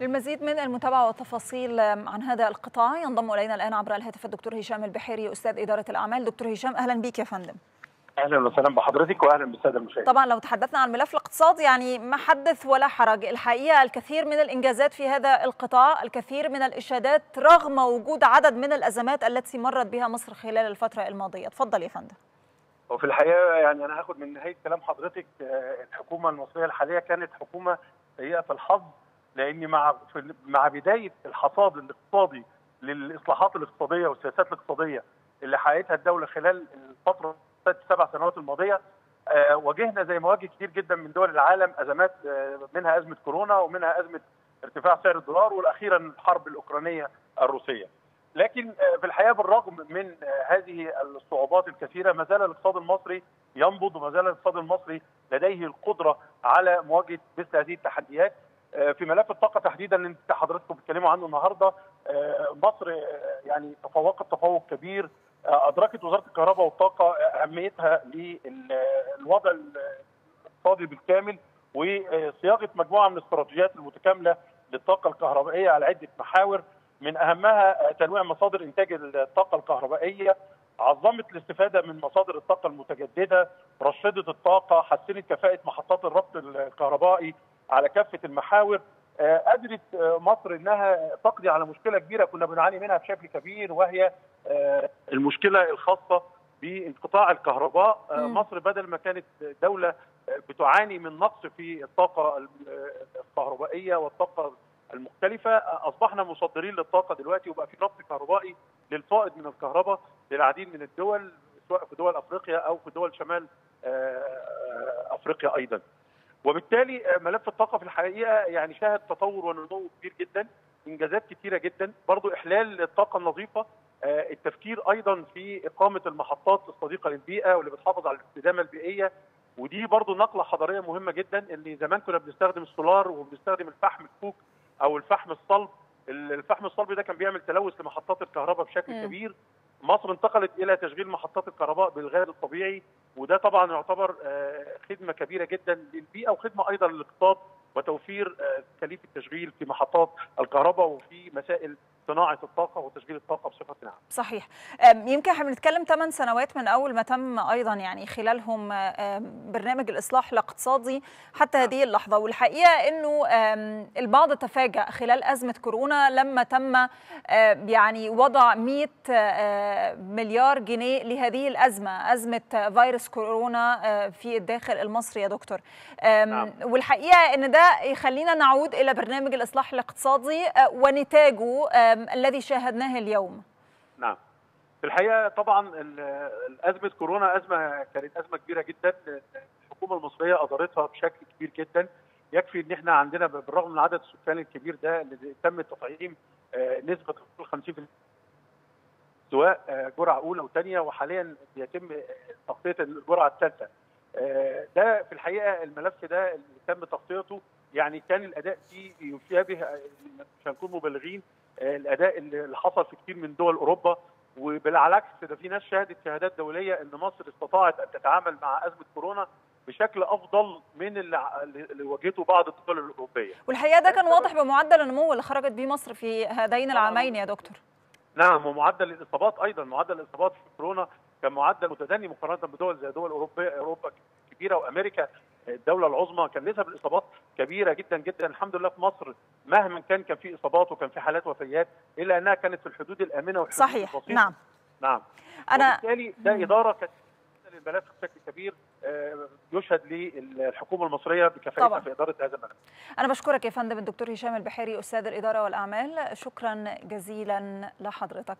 للمزيد من المتابعة والتفاصيل عن هذا القطاع ينضم إلينا الآن عبر الهاتف الدكتور هشام البحيري أستاذ إدارة الأعمال دكتور هشام أهلا بك يا فندم أهلا وسهلا بحضرتك واهلا بالسادة المشاهدين. طبعا لو تحدثنا عن ملف الاقتصاد يعني ما حدث ولا حرج، الحقيقة الكثير من الإنجازات في هذا القطاع، الكثير من الإشادات رغم وجود عدد من الأزمات التي مرت بها مصر خلال الفترة الماضية، اتفضل يا فندم. وفي الحقيقة يعني أنا هاخد من نهاية كلام حضرتك الحكومة المصرية الحالية كانت حكومة سيئة الحظ لأن مع مع بداية الحصاد الاقتصادي للإصلاحات الاقتصادية والسياسات الاقتصادية اللي حققتها الدولة خلال الفترة السبع سنوات الماضية آه واجهنا زي ما واجه كتير جدا من دول العالم أزمات آه منها أزمة كورونا ومنها أزمة ارتفاع سعر الدولار والاخيرا الحرب الأوكرانية الروسية. لكن آه في الحقيقة بالرغم من هذه الصعوبات الكثيرة ما زال الاقتصاد المصري ينبض وما زال الاقتصاد المصري لديه القدرة على مواجهة مثل هذه التحديات. في ملف الطاقة تحديدا اللي انت حضراتكم بتتكلموا عنه النهارده مصر يعني تفوقت تفوق كبير أدركت وزارة الكهرباء والطاقة أهميتها للوضع الاقتصادي بالكامل وصياغة مجموعة من الاستراتيجيات المتكاملة للطاقة الكهربائية على عدة محاور. من أهمها تنويع مصادر إنتاج الطاقة الكهربائية عظمت الاستفادة من مصادر الطاقة المتجددة رشدت الطاقة حسنت كفاءة محطات الربط الكهربائي على كافة المحاور قدرت مصر إنها تقضي على مشكلة كبيرة كنا بنعاني منها بشكل كبير وهي المشكلة الخاصة بانقطاع الكهرباء. مصر بدل ما كانت دولة بتعاني من نقص في الطاقة الكهربائية والطاقة المختلفة أصبحنا مصدرين للطاقة دلوقتي وبقى في ربط كهربائي للفائض من الكهرباء للعديد من الدول سواء في دول أفريقيا أو في دول شمال أفريقيا أيضا. وبالتالي ملف الطاقة في الحقيقة يعني شهد تطور ونمو كبير جدا إنجازات كثيره جدا برضو إحلال الطاقة النظيفة التفكير أيضا في إقامة المحطات الصديقة للبيئة واللي بتحافظ على الاستدامه البيئية. ودي برضو نقلة حضارية مهمة جدا اللي زمان كنا بنستخدم السولار وبنستخدم الفحم الكوك أو الفحم الصلب. الفحم الصلب ده كان بيعمل تلوث لمحطات الكهرباء بشكل م. كبير. مصر انتقلت إلى تشغيل محطات الكهرباء بالغاز الطبيعي وده طبعا يعتبر خدمة كبيرة جدا للبيئة وخدمة أيضا للاقتصاد وتوفير تكاليف التشغيل في محطات الكهرباء وفي مسائل صناعة الطاقة وتشغيل الطاقة بصفة عامة. صحيح يمكن إحنا بنتكلم 8 سنوات من أول ما تم أيضا يعني خلالهم برنامج الإصلاح الاقتصادي حتى هذه اللحظة والحقيقة إنه البعض تفاجأ خلال أزمة كورونا لما تم يعني وضع 100 مليار جنيه لهذه الأزمة أزمة فيروس كورونا في الداخل المصري يا دكتور نعم. والحقيقة إن ده يخلينا نعود إلى برنامج الإصلاح الاقتصادي ونتاجه الذي شاهدناه اليوم. نعم. في الحقيقة طبعا أزمة كورونا أزمة كانت أزمة كبيرة جدا. الحكومة المصرية أدارتها بشكل كبير جدا. يكفي إن إحنا عندنا بالرغم من عدد السكان الكبير ده اللي تم تطعيم نسبة 50% سواء جرعة أولى وثانيه وحاليا بيتم تغطية الجرعة الثالثة. ده في الحقيقة الملف ده اللي تم تغطيته. يعني كان الأداء فيه يشابه مش هنكون مبالغين الأداء اللي حصل في كثير من دول أوروبا وبالعكس ده في ناس شهدت شهادات دولية إن مصر استطاعت أن تتعامل مع أزمة كورونا بشكل أفضل من اللي واجهته بعض الدول الأوروبية. والحقيقة ده كان واضح بمعدل النمو اللي خرجت بيه مصر في هذين العامين يا دكتور. نعم ومعدل الإصابات أيضا معدل الإصابات في كورونا كان معدل متدني مقارنة بدول زي دول أوروبية أوروبا كبيرة وأمريكا الدولة العظمى كان نسب الاصابات كبيرة جدا جدا. الحمد لله في مصر مهما كان كان في إصابات وكان في حالات وفيات إلا أنها كانت في الحدود الأمنة والحدود صحيح. البسيطه نعم. نعم. أنا وبالتالي ده إدارة كانت للبلد بشكل كبير يشهد للحكومة المصرية بكفاءتها في إدارة هذا الملف. أنا بشكرك يا فندم الدكتور هشام البحيري أستاذ الإدارة والأعمال. شكرا جزيلا لحضرتك.